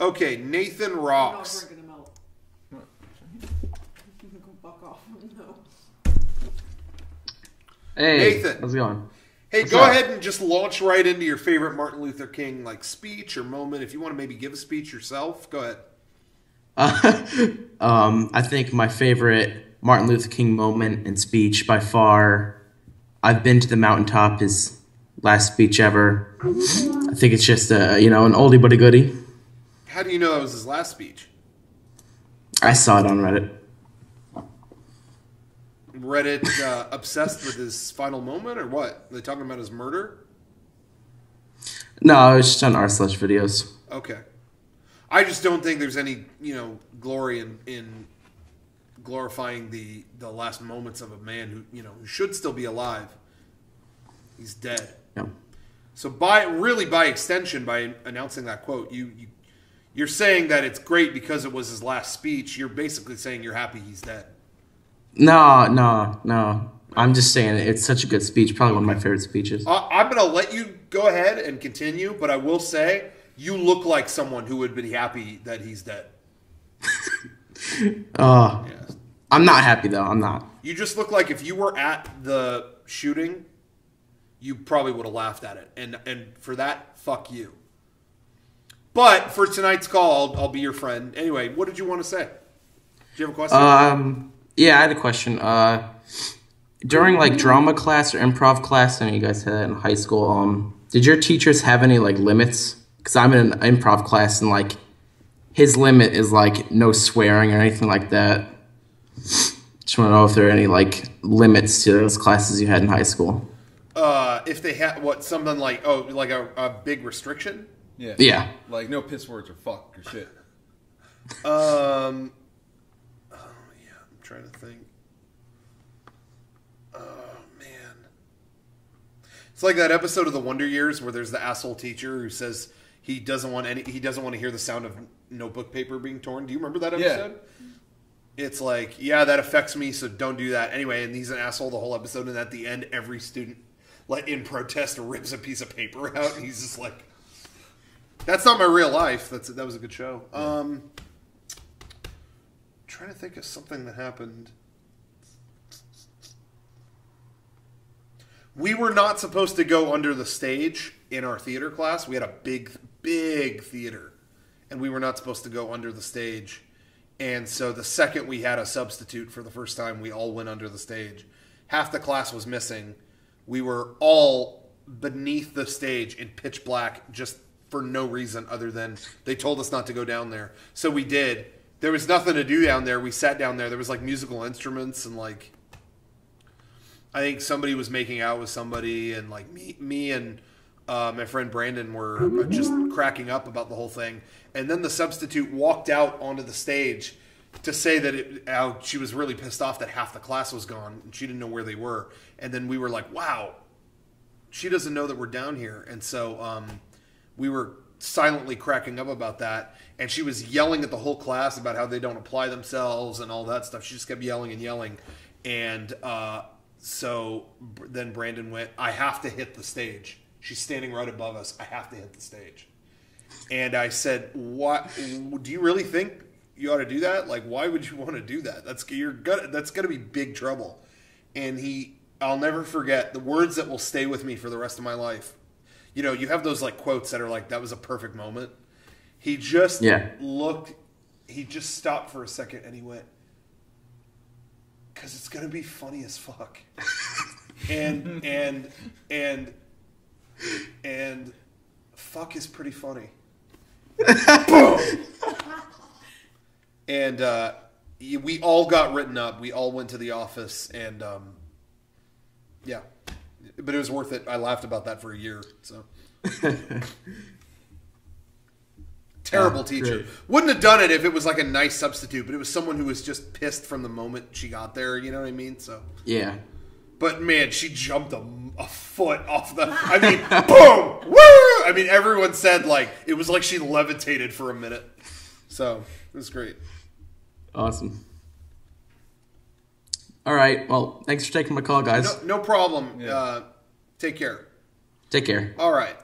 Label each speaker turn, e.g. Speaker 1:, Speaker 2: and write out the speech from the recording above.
Speaker 1: Okay, Nathan
Speaker 2: I'm not
Speaker 1: rocks.
Speaker 2: drinking them out. Go fuck off. No.
Speaker 3: Hey,
Speaker 1: Nathan.
Speaker 3: how's it going?
Speaker 1: Hey,
Speaker 3: What's
Speaker 1: go
Speaker 3: up?
Speaker 1: ahead and just launch right into your favorite Martin Luther King like speech or moment. If you want to maybe give a speech yourself, go ahead.
Speaker 3: Uh, um, I think my favorite Martin Luther King moment and speech by far, I've been to the mountaintop, his last speech ever. I think it's just a, you know, an oldie but a goodie.
Speaker 1: How do you know that was his last speech?
Speaker 3: I saw it on Reddit.
Speaker 1: Reddit uh, obsessed with his final moment or what? Are they talking about his murder?
Speaker 3: No, it was just on r slash videos.
Speaker 1: Okay. I just don't think there's any, you know, glory in, in glorifying the the last moments of a man who, you know, who should still be alive. He's dead.
Speaker 3: Yeah.
Speaker 1: So by really by extension, by announcing that quote, you, you you're saying that it's great because it was his last speech. You're basically saying you're happy he's dead.
Speaker 3: No, no, no. I'm just saying it's such a good speech. Probably one of my favorite speeches.
Speaker 1: I, I'm going to let you go ahead and continue, but I will say you look like someone who would be happy that he's dead.
Speaker 3: Uh,
Speaker 1: Yes.
Speaker 3: I'm not happy though. I'm not.
Speaker 1: You just look like if you were at the shooting, you probably would have laughed at it. And and for that, fuck you. But for tonight's call, I'll, I'll be your friend. Anyway, what did you want to say? Do you have a question?
Speaker 3: Um, yeah, I had a question. Uh, during like drama class or improv class, I know you guys had that in high school. Um, did your teachers have any like limits? Because I'm in an improv class and like his limit is like no swearing or anything like that. Just want to know if there are any like limits to those classes you had in high school.
Speaker 1: uh, if they had what something like oh like a, a big restriction.
Speaker 4: Yeah.
Speaker 3: Yeah.
Speaker 4: Like no piss words or fuck or shit.
Speaker 1: Um, oh yeah, I'm trying to think. Oh man, it's like that episode of The Wonder Years where there's the asshole teacher who says he doesn't want any, he doesn't want to hear the sound of notebook paper being torn. Do you remember that episode? Yeah. It's like, yeah, that affects me, so don't do that. Anyway, and he's an asshole the whole episode, and at the end, every student, like in protest, rips a piece of paper out, and he's just like, "That's not my real life." That's that was a good show. Um, trying to think of something that happened. We were not supposed to go under the stage in our theater class. We had a big, big theater, and we were not supposed to go under the stage. And so the second we had a substitute for the first time, we all went under the stage. Half the class was missing. We were all beneath the stage in pitch black just for no reason other than they told us not to go down there. So we did. There was nothing to do down there. We sat down there. There was like musical instruments and like I think somebody was making out with somebody, and like me, me and uh, my friend Brandon were just cracking up about the whole thing. And then the substitute walked out onto the stage to say that it, she was really pissed off that half the class was gone and she didn't know where they were. And then we were like, "Wow, she doesn't know that we're down here." And so um, we were silently cracking up about that. And she was yelling at the whole class about how they don't apply themselves and all that stuff. She just kept yelling and yelling. And uh, so then Brandon went, I have to hit the stage. She's standing right above us. I have to hit the stage. And I said, "What? Do you really think you ought to do that? Like, why would you want to do that? That's you're gonna that's gonna be big trouble." And he, I'll never forget the words that will stay with me for the rest of my life. You know, you have those like quotes that are like, "That was a perfect moment." He just
Speaker 3: Yeah.
Speaker 1: looked. He just stopped for a second and he went, "Cause it's gonna be funny as fuck." and and and and fuck is pretty funny. Boom. And uh, we all got written up. We all went to the office, and um, yeah, but it was worth it. I laughed about that for a year. So terrible
Speaker 3: Ah,
Speaker 1: teacher.
Speaker 3: great.
Speaker 1: Wouldn't have done it if it was like a nice substitute, but it was someone who was just pissed from the moment she got there. You know what I mean? So.
Speaker 3: Yeah.
Speaker 1: But man, she jumped a, a foot off the. I mean, boom, woo! I mean, everyone said like it was like she levitated for a minute. So it was great.
Speaker 3: Awesome. All right. Well, thanks for taking my call, guys.
Speaker 1: No, no problem.
Speaker 4: Yeah.
Speaker 1: Uh, take care.
Speaker 3: Take care.
Speaker 1: All right.